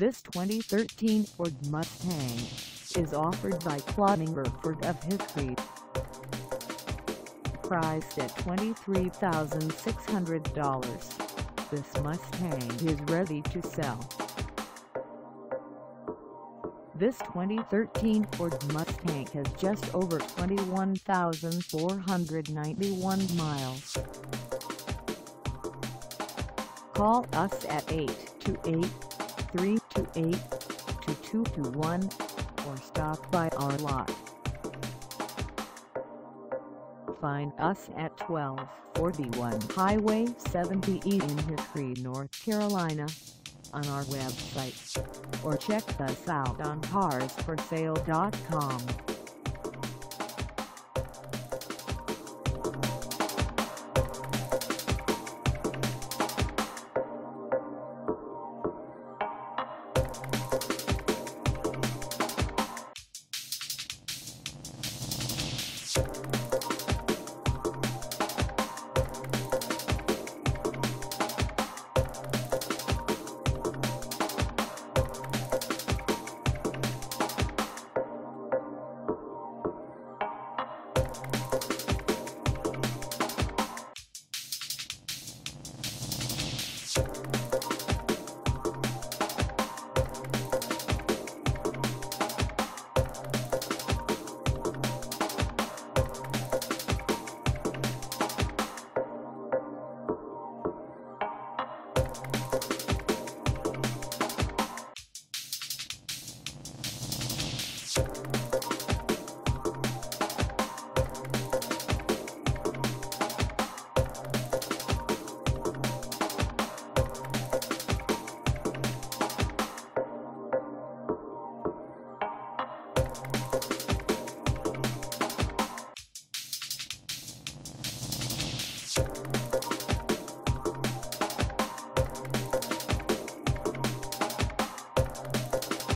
This 2013 Ford Mustang is offered by Cloninger Ford of Hickory. Priced at $23,600, this Mustang is ready to sell. This 2013 Ford Mustang has just over 21,491 miles. Call us at 828-328-2221 or stop by our lot. Find us at 1241 Highway 70 E in Hickory, North Carolina on our website or check us out on carsforsale.com. Thank